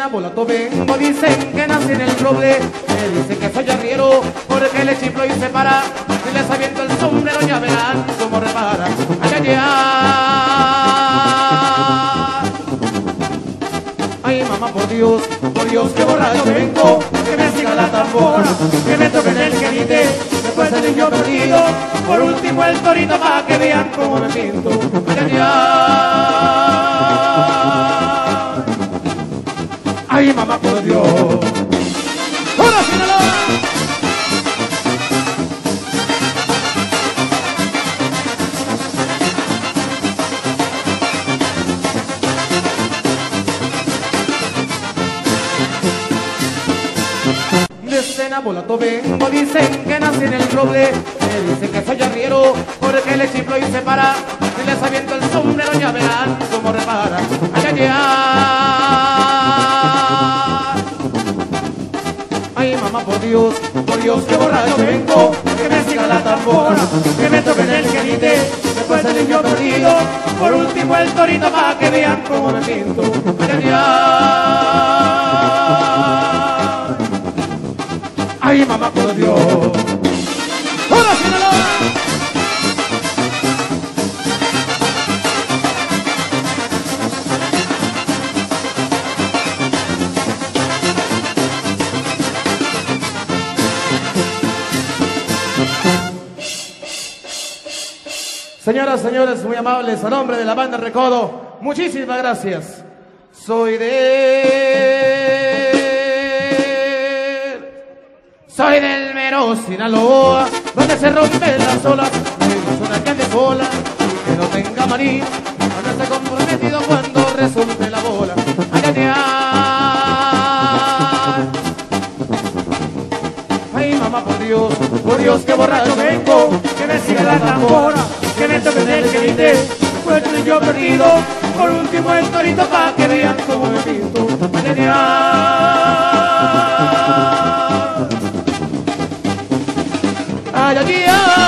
Nabolato vengo, dicen que nací en el roble, me dicen que soy arriero, porque le chiflo y se para, si les aviento el sombrero ya verán cómo repara. Ay, ay, ay. Ay, mamá, por Dios, por Dios, que borracho vengo, que me siga la tambora, que me toquen el querite, después el niño perdido, por último el torito para que vean cómo me pinto. Ay, ay. Mamá, por Dios. ¡Hola, Sinaloa! Volato vengo, dicen que nací en el roble, me dicen que soy arriero, porque le chiflo y se para, si les aviento el sombrero ya verán cómo repara. Ay, mamá, por Dios, por Dios, que borracho vengo, que me siga la tambora, que me toquen el querite, después el niño perdido, por último el torito para que vean cómo me pinto. Ay, mamá, por Dios. Señoras, señores, muy amables, a nombre de la banda Recodo, muchísimas gracias. Soy de... Soy del mero Sinaloa, donde se rompen las olas, es una que de bola, que no tenga maní, donde esté comprometido cuando resulte la bola. Ay, ay, ay. Ay, mamá, por Dios, por Dios, que borracho vengo, que me siga la tambora, yo perdido, por último el torito pa' que vean cómo me pinto. Ay, ay, ay.